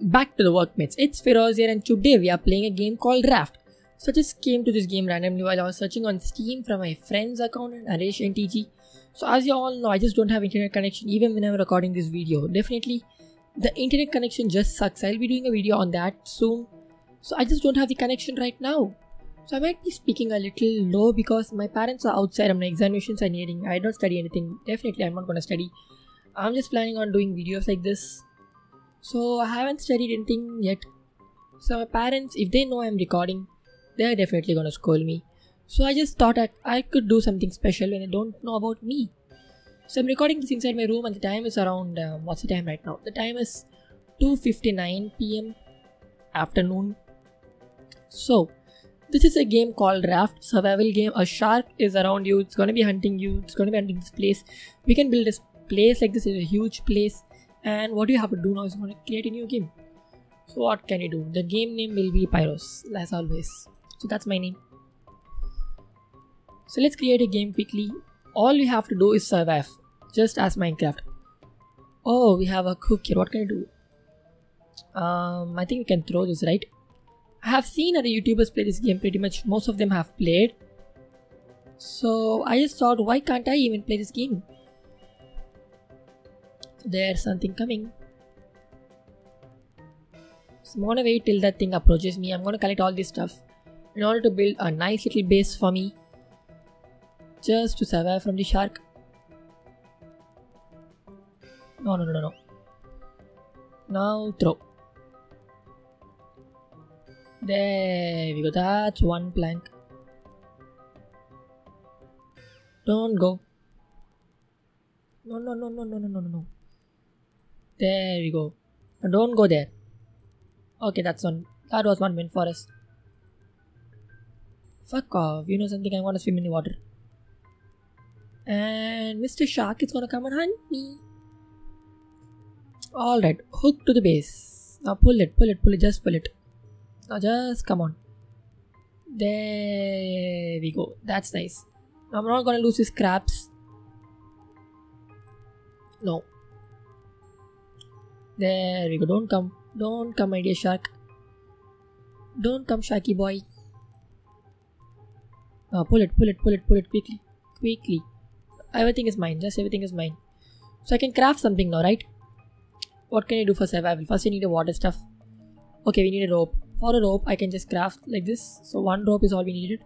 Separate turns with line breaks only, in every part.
back to the workmates. It's Pyrrhos here, and today we are playing a game called Raft. So I just came to this game randomly while I was searching on Steam from my friend's account, and Naresh NTG. So as you all know, I just don't have internet connection even when I'm recording this video. Definitely, the internet connection just sucks. I'll be doing a video on that soon. So I just don't have the connection right now. So I might be speaking a little low because my parents are outside and my examinations are nearing. I don't study anything. Definitely, I'm not gonna study. I'm just planning on doing videos like this so I haven't studied anything yet. So my parents, if they know I'm recording, they're definitely gonna scold me. So I just thought I, I could do something special when they don't know about me. So I'm recording this inside my room and the time is around, uh, what's the time right now? The time is 2.59 pm afternoon. So this is a game called Raft survival game. A shark is around you. It's gonna be hunting you. It's gonna be hunting this place. We can build this place like this is a huge place and what you have to do now is going to create a new game. So what can you do? The game name will be Pyrrhos as always. So that's my name. So let's create a game quickly. All you have to do is survive just as minecraft. Oh we have a cook here. What can i do? Um i think we can throw this right? I have seen other youtubers play this game. Pretty much most of them have played. So i just thought why can't i even play this game there's something coming. So I'm gonna wait till that thing approaches me. I'm gonna collect all this stuff in order to build a nice little base for me. Just to survive from the shark. No, no, no, no, no. Now throw. There we go. That's one plank. Don't go. No, no, no, no, no, no, no, no. There we go. Don't go there. Okay, that's one. That was one win for us. Fuck off. You know something? I want to swim in the water. And Mr. Shark is gonna come and hunt me. Alright, hook to the base. Now pull it, pull it, pull it, just pull it. Now just come on. There we go. That's nice. I'm not gonna lose his scraps. No, there we go. Don't come. Don't come, my dear shark. Don't come, sharky boy. Now pull it, pull it, pull it, pull it quickly. Quickly. Everything is mine. Just everything is mine. So I can craft something now, right? What can I do for survival? First, you need a water stuff. Okay, we need a rope. For a rope, I can just craft like this. So one rope is all we needed.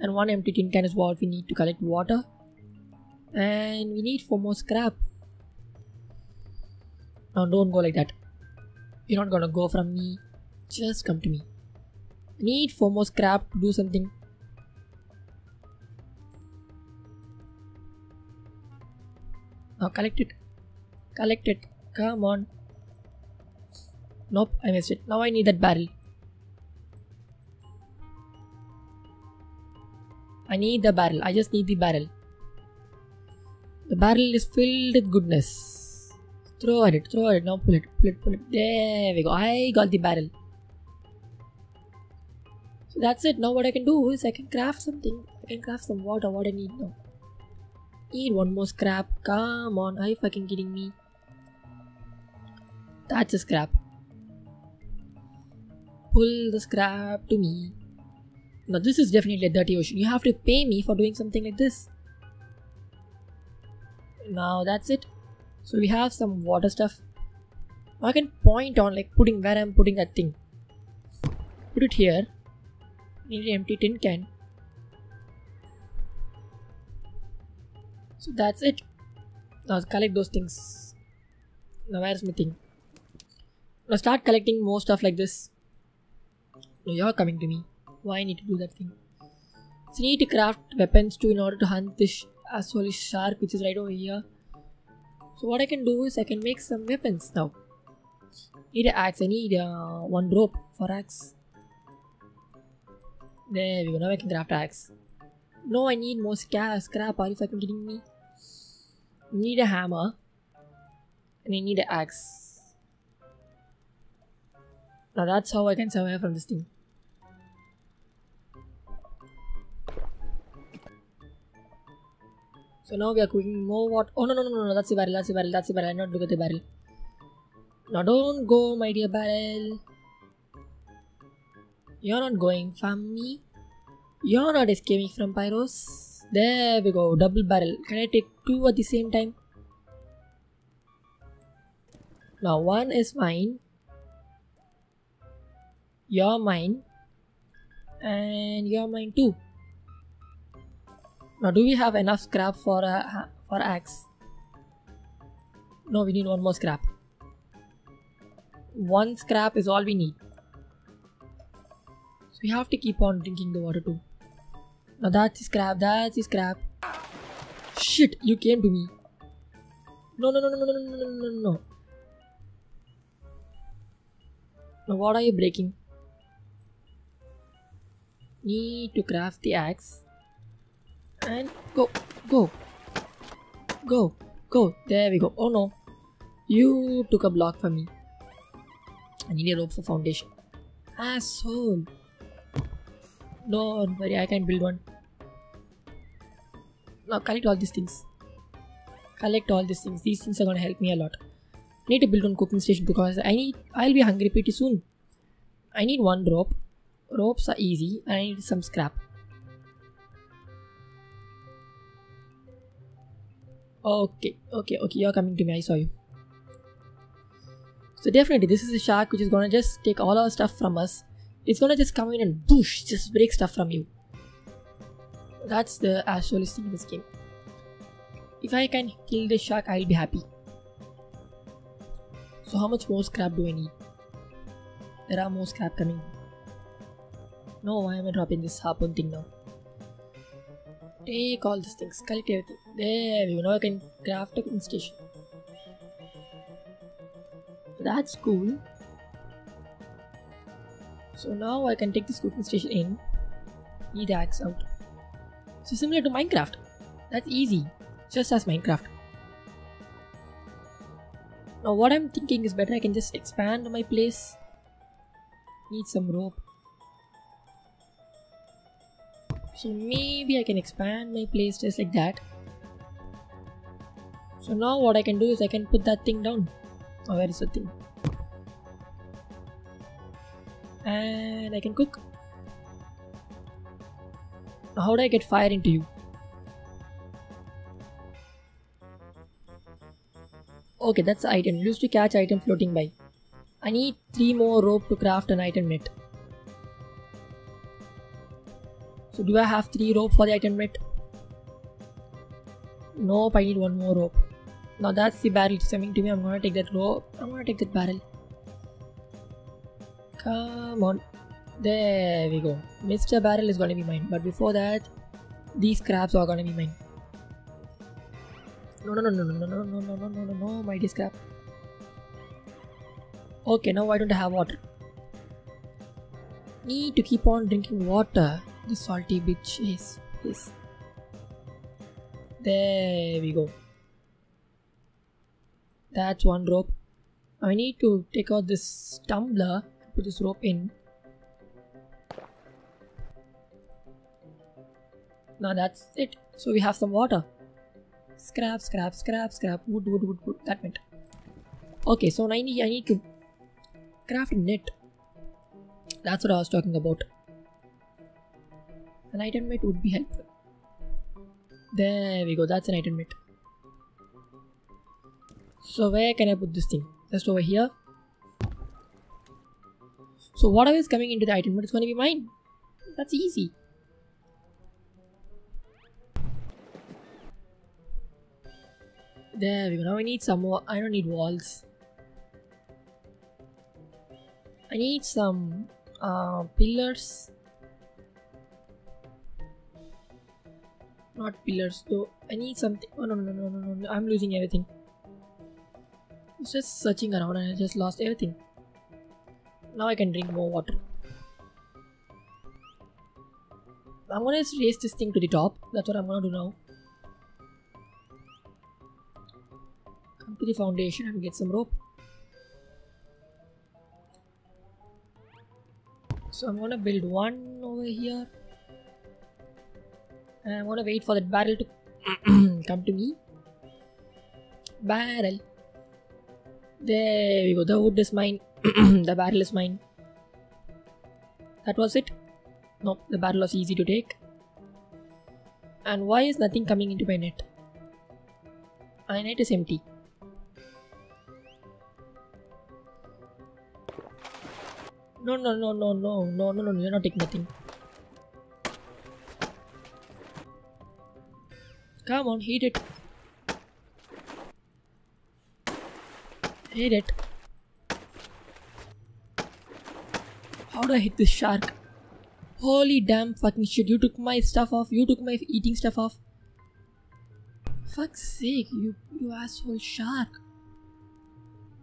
And one empty tin can is what we need to collect water. And we need four more scrap. Now don't go like that. You're not gonna go from me. Just come to me. I need four more scrap to do something. Now collect it. Collect it. Come on. Nope, I missed it. Now I need that barrel. I need the barrel. I just need the barrel. The barrel is filled with goodness. Throw at it, throw at it, now pull it, pull it, pull it. There we go. I got the barrel. So that's it. Now what I can do is I can craft something. I can craft some water. What I need now. Need one more scrap. Come on. Are you fucking kidding me? That's a scrap. Pull the scrap to me. Now this is definitely a dirty ocean. You have to pay me for doing something like this. Now that's it. So we have some water stuff. I can point on like putting where I'm putting that thing. Put it here. Need an empty tin can. So that's it. Now collect those things. Now where's my thing? Now start collecting more stuff like this. Now you're coming to me. Why I need to do that thing? So you need to craft weapons too in order to hunt this asshole shark which is right over here. So what I can do is I can make some weapons now. Need axe. I need uh, one rope for axe. There we go. Now I can craft axe. No, I need more scrap. Are you fucking kidding me? Need a hammer. And I need an axe. Now that's how I can survive from this thing. So now we are cooking more water. Oh no no no no no! That's the barrel. That's the barrel. That's the barrel. I not look at the barrel. Now don't go, my dear barrel. You're not going from me. You're not escaping from Pyrrhos. There we go, double barrel. Can I take two at the same time? Now one is mine. You're mine. And you're mine too. Now do we have enough scrap for uh, a for axe? No, we need one more scrap. One scrap is all we need. So we have to keep on drinking the water too. Now that's scrap, that's scrap. Shit, you came to me. No, no, no, no, no, no, no, no, no, no. Now what are you breaking? Need to craft the axe. And go, go, go, go. There we go. Oh no. You took a block from me. I need a rope for foundation. Asshole. Don't worry, I can build one. Now collect all these things. Collect all these things. These things are gonna help me a lot. need to build one cooking station because I need I'll be hungry pretty soon. I need one rope. Ropes are easy. I need some scrap. Okay, okay, okay, you're coming to me. I saw you. So definitely this is a shark which is gonna just take all our stuff from us. It's gonna just come in and boosh, just break stuff from you. That's the actualist thing in this game. If I can kill this shark, I'll be happy. So how much more scrap do I need? There are more scrap coming. No, why am I dropping this harpoon thing now? Take all these things, collect everything. There we go, now I can craft a station. That's cool. So now I can take this cooking station in. Need axe out. So similar to Minecraft. That's easy. Just as Minecraft. Now what I'm thinking is better I can just expand my place. Need some rope. So maybe I can expand my place just like that. So now what I can do is I can put that thing down. Oh, where is the thing? And I can cook. How do I get fire into you? Okay, that's the item. Used to catch item floating by. I need 3 more rope to craft an item net. So do I have 3 rope for the item net? Nope, I need one more rope. Now that's the barrel coming to me. I'm gonna take that rope. I'm gonna take that barrel. Come on. There we go. Mr. Barrel is gonna be mine. But before that, these crabs are gonna be mine. No, no, no, no, no, no, no, no, no, no, no, no, dear scrap. Okay, now why don't I have water? Need to keep on drinking water. The salty bitch is this. There we go. That's one rope. I need to take out this tumbler, put this rope in. Now that's it. So we have some water. Scrap, scrap, scrap, scrap, wood, wood, wood, wood. That meant. Okay, so I need, I need to craft a net. That's what I was talking about. An item net would be helpful. There we go, that's an item net. So where can I put this thing? Just over here. So whatever is coming into the item but it's going to be mine. That's easy. There we go. Now I need some more. I don't need walls. I need some uh, pillars. Not pillars though. I need something. Oh no no no no no no! I'm losing everything. Was just searching around and I just lost everything. Now I can drink more water. I'm gonna raise this thing to the top. That's what I'm gonna do now. Come to the foundation and get some rope. So I'm gonna build one over here. And I'm gonna wait for that barrel to come to me. Barrel. There we go. The wood is mine. the barrel is mine. That was it. Nope, the barrel was easy to take. And why is nothing coming into my net? My net is empty. No, no, no, no, no, no, no, no, you're not taking nothing. Come on, heat it. Hit it. How do I hit this shark? Holy damn fucking shit, you took my stuff off, you took my eating stuff off. Fuck's sake, you, you asshole shark.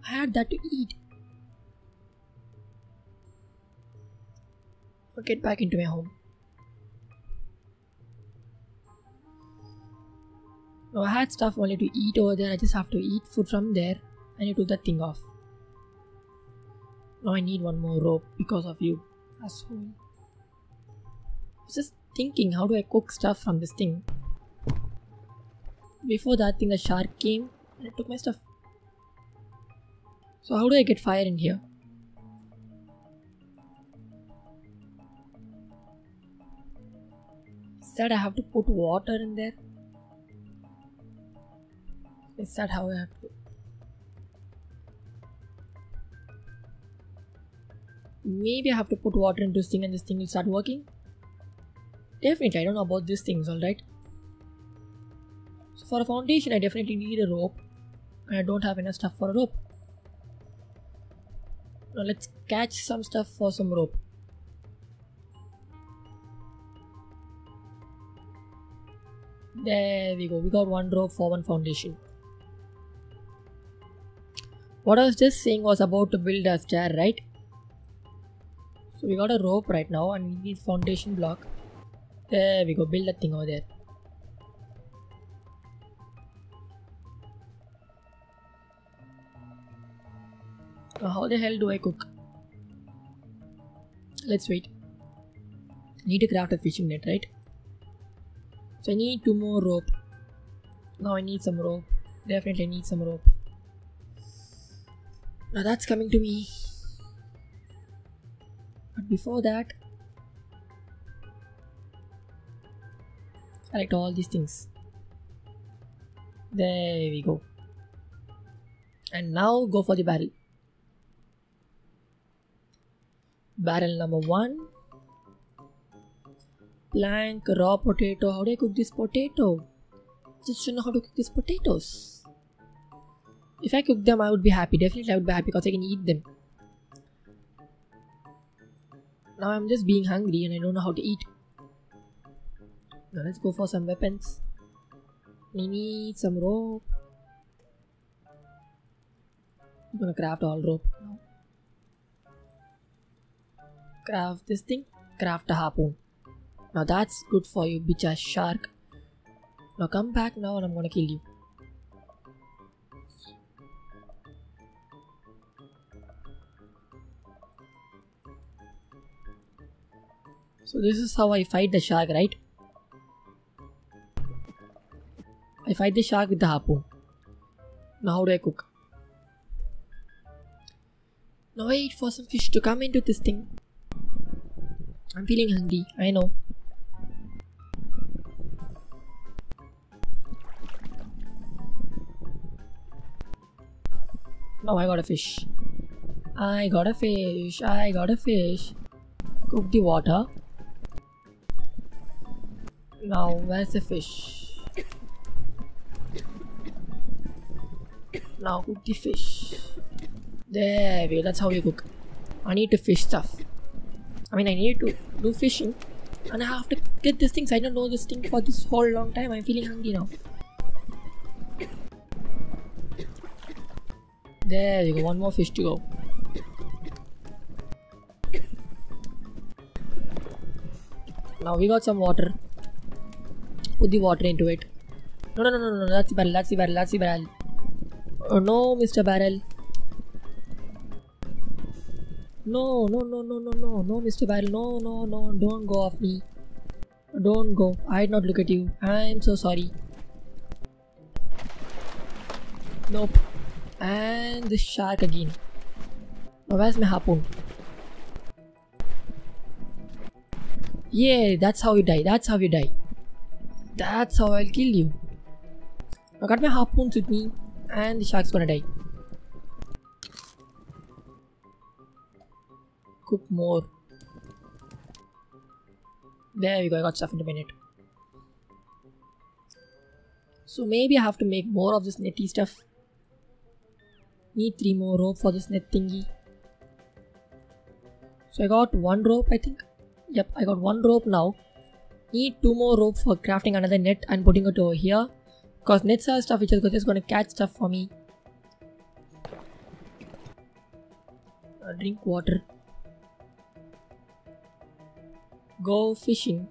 I had that to eat. I'll get back into my home. No, I had stuff only to eat over there. I just have to eat food from there. And you took that thing off. Now I need one more rope because of you, asshole. I was just thinking, how do I cook stuff from this thing? Before that thing, the shark came and it took my stuff. So how do I get fire in here? Is that I have to put water in there? Is that how I have to? Maybe I have to put water into this thing and this thing will start working? Definitely, I don't know about these things, alright? So for a foundation, I definitely need a rope. And I don't have enough stuff for a rope. Now let's catch some stuff for some rope. There we go. We got one rope for one foundation. What I was just saying was about to build a stair, right? So we got a rope right now and we need foundation block. There we go. Build that thing over there. Now how the hell do I cook? Let's wait. Need to craft a fishing net, right? So I need two more rope. Now I need some rope. Definitely need some rope. Now that's coming to me. Before that, collect all these things. There we go. And now go for the barrel. Barrel number one. Plank, raw potato. How do I cook this potato? Just don't know how to cook these potatoes. If I cook them, I would be happy. Definitely, I would be happy because I can eat them. Now I'm just being hungry and I don't know how to eat. Now let's go for some weapons. We need some rope. I'm gonna craft all rope now. Craft this thing. Craft a harpoon. Now that's good for you, bitch ass shark. Now come back now and I'm gonna kill you. So this is how I fight the shark, right? I fight the shark with the harpoon. Now how do I cook? Now I wait for some fish to come into this thing. I'm feeling hungry, I know. Now I got a fish. I got a fish. I got a fish. Cook the water. Now, where's the fish? Now, cook the fish. There we go, that's how you cook. I need to fish stuff. I mean, I need to do fishing. And I have to get these things. I don't know this thing for this whole long time. I'm feeling hungry now. There you go, one more fish to go. Now we got some water put the water into it. No, no, no, no, no, that's the barrel, that's the barrel, that's the barrel. Oh no, Mr. Barrel. No, no, no, no, no, no, no, Mr. Barrel, no, no, no, don't go off me. Don't go. I did not look at you. I'm so sorry. Nope. And the shark again. Now where's my harpoon? Yeah, that's how you die. That's how you die. That's how I'll kill you. I got my harpoons with me and the shark's gonna die. Cook more. There we go, I got stuff in a minute. So maybe I have to make more of this netty stuff. Need three more rope for this net thingy. So I got one rope I think. Yep, I got one rope now. Need two more rope for crafting another net and putting it over here. Because nets are stuff which is just to catch stuff for me. Uh, drink water. Go fishing.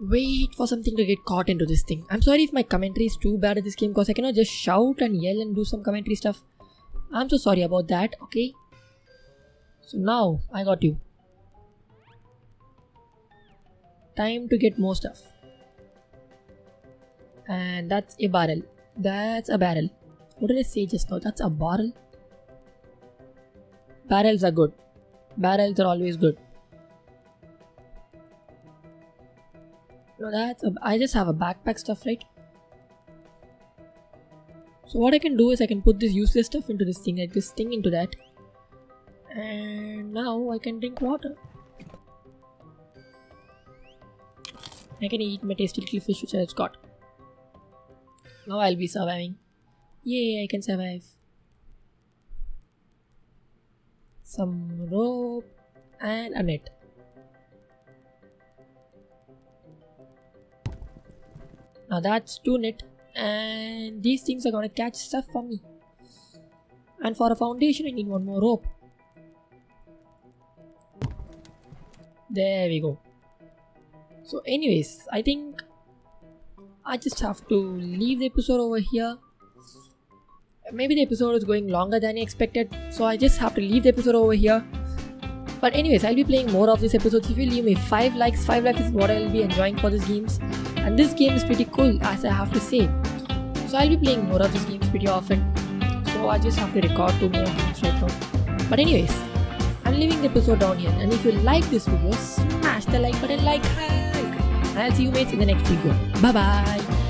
Wait for something to get caught into this thing. I'm sorry if my commentary is too bad at this game because I cannot just shout and yell and do some commentary stuff. I'm so sorry about that, okay? So now I got you. Time to get more stuff. And that's a barrel. That's a barrel. What did i say just now? That's a barrel? Barrels are good. Barrels are always good. No that's a, i just have a backpack stuff right? So what i can do is i can put this useless stuff into this thing like this thing into that. And now i can drink water I can eat my tasty little fish which I just got. Now I'll be surviving. Yay, I can survive. Some rope and a net. Now that's two net and these things are gonna catch stuff for me. And for a foundation I need one more rope. There we go. So anyways, I think I just have to leave the episode over here. Maybe the episode is going longer than I expected, so I just have to leave the episode over here. But anyways, I'll be playing more of these episodes. If you leave me 5 likes, 5 likes is what I'll be enjoying for these games. And this game is pretty cool, as I have to say. So I'll be playing more of these games pretty often. So I just have to record 2 more games right now. But anyways, I'm leaving the episode down here. And if you like this video, smash the like button like I'll see you mates in the next video. Bye bye.